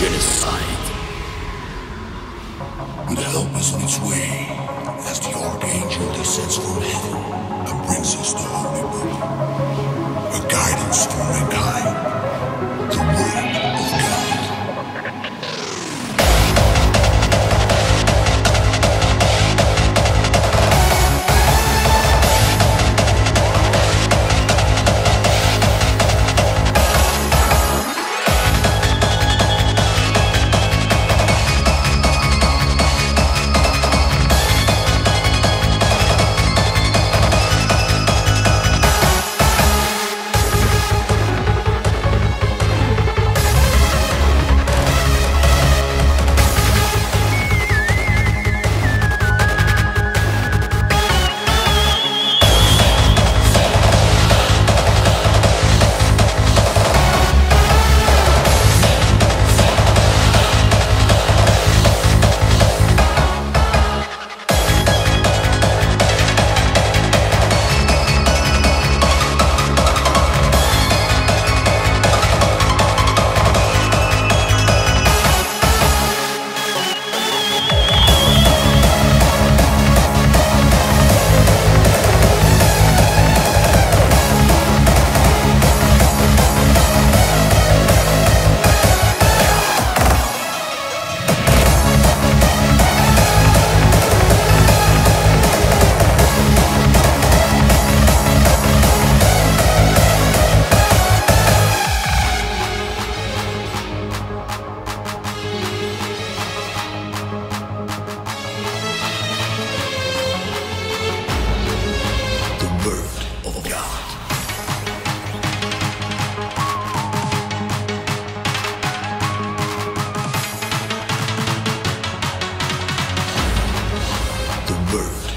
genocide. The help is on its way. Word